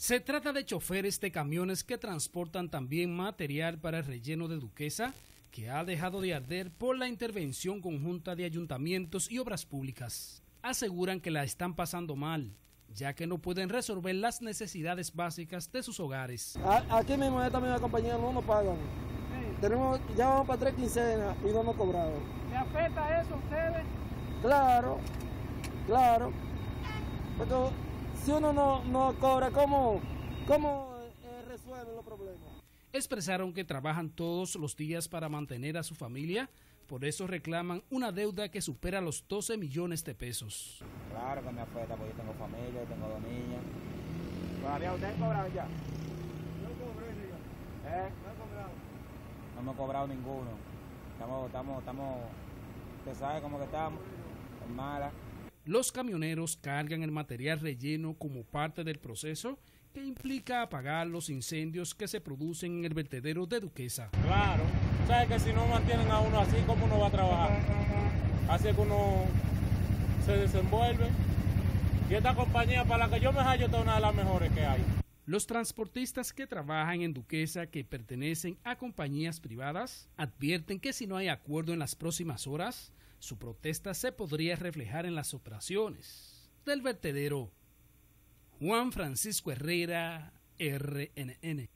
Se trata de choferes de camiones que transportan también material para el relleno de Duquesa, que ha dejado de arder por la intervención conjunta de ayuntamientos y obras públicas. Aseguran que la están pasando mal, ya que no pueden resolver las necesidades básicas de sus hogares. Aquí mismo esta misma compañía no nos pagan. Tenemos, ya vamos para tres quincenas y no nos cobrado. ¿Le afecta eso a ustedes? Claro, claro. Pero si uno no, no cobra, ¿cómo, cómo eh, resuelven los problemas? Expresaron que trabajan todos los días para mantener a su familia, por eso reclaman una deuda que supera los 12 millones de pesos. Claro que me afecta porque yo tengo familia, tengo dos niñas. ¿Todavía ustedes cobran ya? No cobré ¿Eh? no cobrado. No me he cobrado ninguno. Estamos, estamos, estamos, usted sabe cómo que estamos, en mala. Los camioneros cargan el material relleno como parte del proceso que implica apagar los incendios que se producen en el vertedero de Duquesa. Claro, sabes que si no mantienen a uno así, ¿cómo uno va a trabajar? Así es que uno se desenvuelve. Y esta compañía, para la que yo me hallo, es una de las mejores que hay. Los transportistas que trabajan en Duquesa que pertenecen a compañías privadas advierten que si no hay acuerdo en las próximas horas, su protesta se podría reflejar en las operaciones del vertedero. Juan Francisco Herrera, RNN.